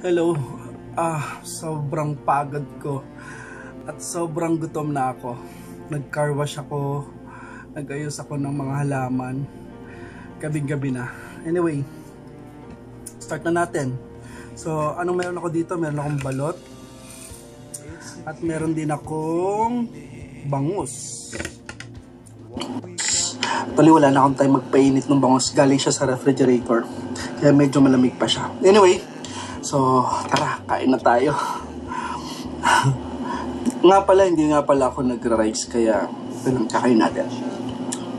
Hello. Ah, sobrang pagod ko. At sobrang gutom na ako. Nag-car wash ako. Nag-ayos ako ng mga halaman. Gabing-gabi na. Anyway, start na natin. So, anong meron ako dito? Meron akong balot. At meron din akong bangus. Actually, wala na akong time magpainit ng bangus. Galing siya sa refrigerator. Kaya medyo malamig pa siya. Anyway, so tara, kain na tayo. nga pala, hindi nga pala ako nagra-rice. Kaya, pinang kakain natin.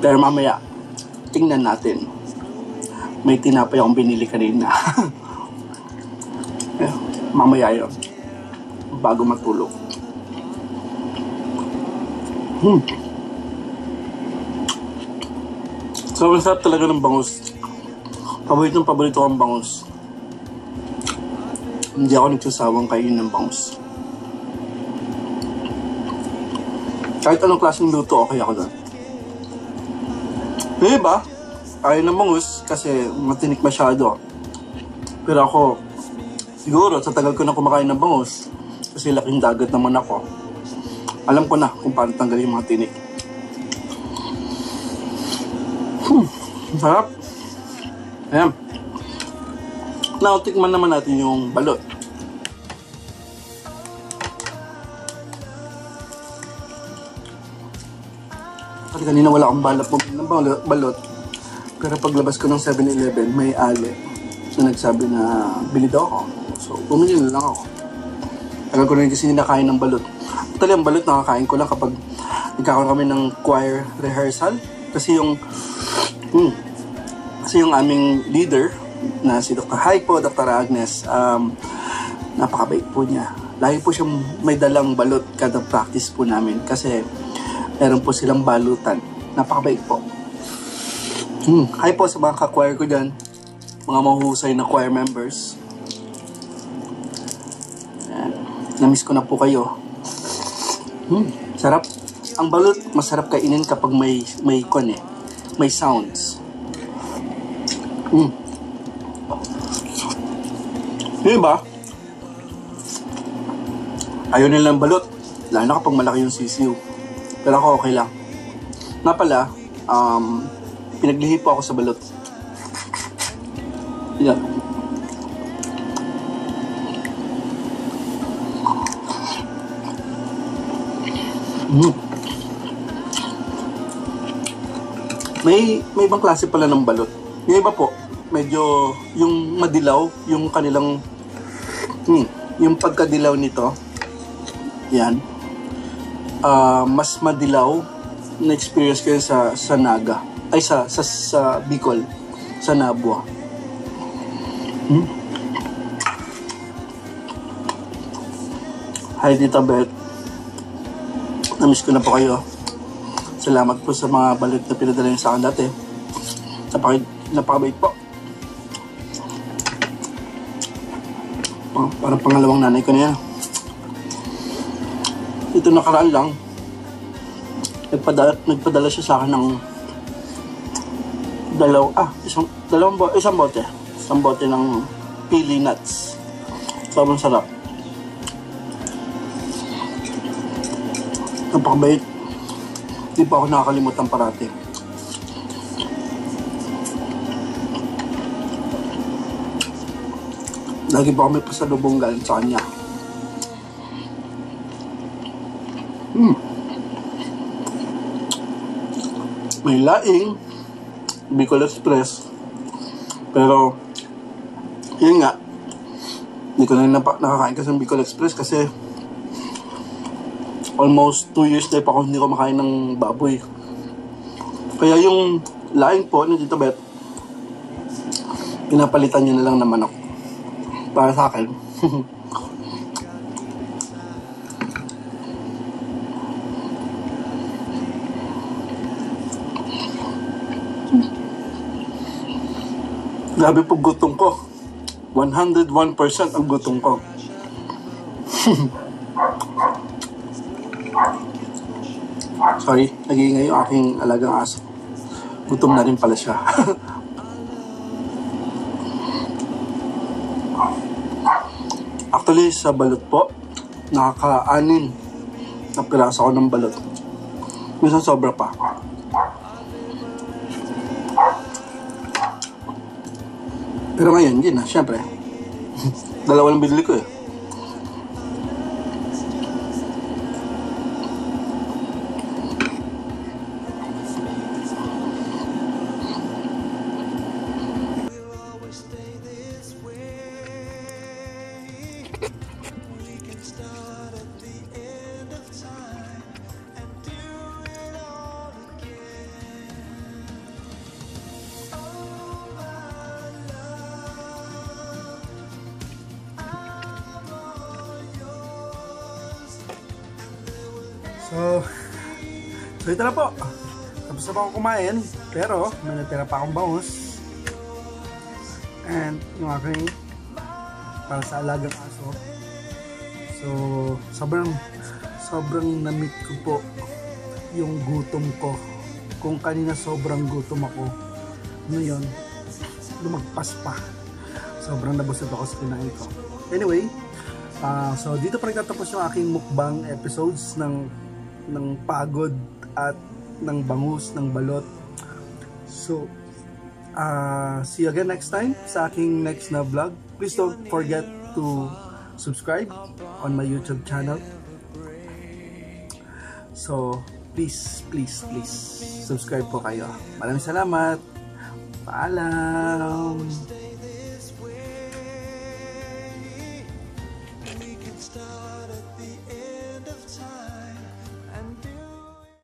Pero mamaya, tingnan natin. May tinapay akong binili kanina. Mamaya yun. Bago matulog. Hmm. Sobrang sarap talaga ng bangus. Paborito ng paborito ang bangus. Hindi ako nagsasawang kainin ng bangus. Kahit anong klaseng luto, okay ako doon. Yung iba, ayaw ng bangus kasi matinik masyado. Pero ako, siguro sa tagal ko na kumakain ng bangus, kasi laking dagat naman ako, alam ko na kung paano tanggalin yung mga tinik. Hmm, sarap. Ayan. Now, tikman naman natin yung balot. Kasi kanina wala akong balap ng balot, balot. Pero paglabas ko ng 7-Eleven, may ali na nagsabi na bili daw ako. So, bumili na lang ako. Tagal ko rin kasi nakain ng balot. Actually, ang balot nakakain ko lang kapag nagkakaroon kami ng choir rehearsal. Kasi yung, hmm, kasi yung aming leader, na si Dr. Hi po, Dr. Agnes, um, napakabait po niya. Lagi po siyang may dalang balot kada practice po namin kasi meron po silang balutan. Napakabait po. Hmm. Hi po sa mga ka-choir ko dyan, mga mahusay na choir members. Ayan. Namiss ko na po kayo. Hmm. Sarap. Ang balot, masarap kainin kapag may, may, kwan eh, may sounds. Hmm. Yung iba, ayaw nilang balot. Lalo na kapag malaki yung sisiw. Pero ako okay lang. Nga pala, um, pinaglihi po ako sa balot. Yan. Mm. May may ibang klase pala ng balot. Yung iba po, medyo yung madilaw, yung kanilang hmm, yung pagkadilaw nito. Yan. Ah, mas madilaw na experience ko sa sa Naga. Ay sa sa sa Bicol, sa Nabua. Hmm? Hi Tita Beth. Namiss ko na po kayo. Salamat po sa mga balot na pinadala niyo sa akin dati. Napaka, napakabait po. Oh, parang pangalawang nanay ko na yan. Ito nakaraan lang, nagpadala, nagpadala siya sa akin ng dalaw, ah, isang, dalawang bo, isang bote. Isang bote ng pili nuts. Sobrang sarap. Napakabait. Hindi pa ako nakakalimutan parati. Lagi pa kami pasalubong galing sa kanya. Hmm. May laing, Bicol Express. Pero, yun nga, hindi ko na rin nakakain kasi ng Bicol Express kasi almost 2 years na pa ako hindi ko makain ng baboy. Kaya yung laing po ni Tito Bet, pinapalitan niya na lang naman ako. Para sa akin. Grabe po gutom ko. 101% ang gutom ko. Sorry, nag-iingay yung aking alagang aso. Gutom na rin pala siya. Actually, sa balot po, nakaka-anin na piraso ako ng balot. Minsan sobra pa. Pero ngayon, yun na, syempre. Dalawa lang binili ko eh. So, so ito na po. Tapos na po ako kumain, pero may natira pa akong bangus. And yung aking para sa alagang aso. So, sobrang sobrang namit ko po yung gutom ko. Kung kanina sobrang gutom ako, ngayon, lumagpas pa. Sobrang nabusog ako sa kinain ko. Anyway, ah, so dito pa rin tatapos yung aking mukbang episodes ng ng pagod at ng bangus, ng balot. So, uh, see you again next time sa aking next na vlog. Please don't forget to subscribe on my YouTube channel. So, please, please, please, subscribe po kayo. Maraming salamat. Paalam.